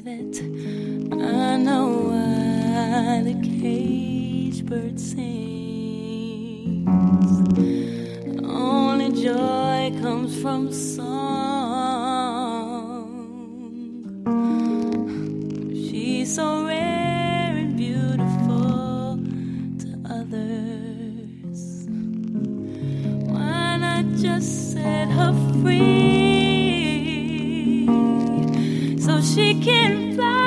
that I know why the caged bird sings. Only joy comes from song. She's so rare and beautiful to others. Why not just set her free? she can fly.